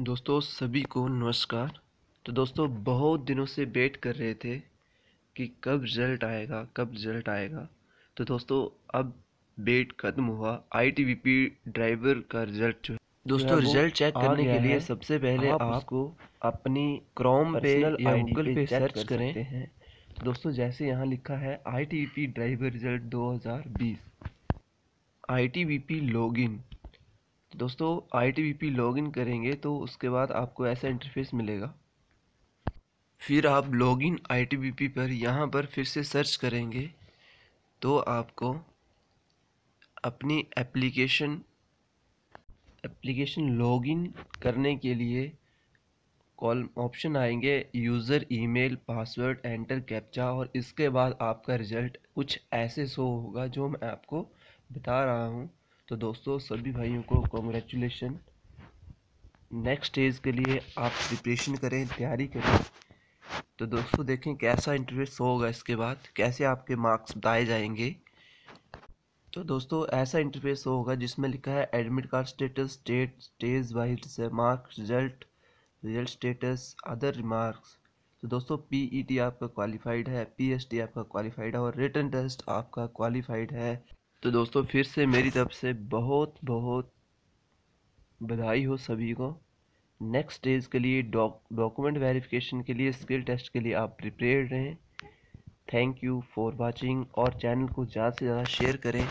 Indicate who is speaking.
Speaker 1: दोस्तों सभी को नमस्कार। तो दोस्तों बहुत दिनों से वेट कर रहे थे कि कब रिज़ल्ट आएगा कब रिज़ल्ट आएगा। तो दोस्तों अब वेट खत्म हुआ। आईटीबीपी ड्राइवर का रिज़ल्ट जो है। दोस्तों रिज़ल्ट चेक करने के लिए सबसे पहले आप उसको अपनी क्रोम पे या गूगल पे सर्च करें हैं। तो दोस्तों जैसे यहाँ लिखा है ITBP driver result 2020 ITBP login दोस्तों आई टी पी लॉगिन करेंगे तो उसके बाद आपको ऐसा इंटरफेस मिलेगा। फिर आप login I T B P पर यहाँ पर फिर से सर्च करेंगे तो आपको अपनी एप्लीकेशन एप्लीकेशन लॉगिन करने के लिए कॉल ऑप्शन आएँगे user email password enter captcha और इसके बाद आपका रिज़ल्ट कुछ ऐसे शो होगा जो मैं आपको बता रहा हूँ। तो दोस्तों, सभी भाइयों को कॉन्ग्रेचुलेशन नेक्स्ट स्टेज के लिए आप प्रिपरेशन करें, तैयारी करें. तो दोस्तों, देखें कैसा इंटरव्यू होगा इसके बाद, कैसे आपके मार्क्स बताए जाएँगे. तो दोस्तों, ऐसा इंटरफेस होगा जिसमें लिखा है admit card status state stage wise marks result result status other remarks तो दोस्तों पीईटी e आपका क्वालिफाइड है पीएसटी आपका क्वालिफाइड है और रिटर्न टेस्ट आपका क्वालिफाइड है. तो दोस्तों, फिर से मेरी तरफ़ से बहुत बहुत बधाई हो सभी को। नेक्स्ट डेज़ के लिए डॉक्यूमेंट वेरिफिकेशन के लिए स्किल टेस्ट के लिए आप प्रिपेयर रहें। थैंक यू फॉर वाचिंग और चैनल को ज़्यादा से ज़्यादा शेयर करें।